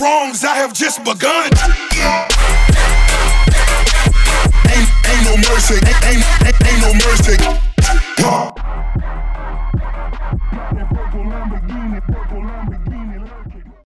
wrongs, I have just begun. Ain't, ain't no mercy, ain't, ain't, ain't, ain't no mercy. Huh.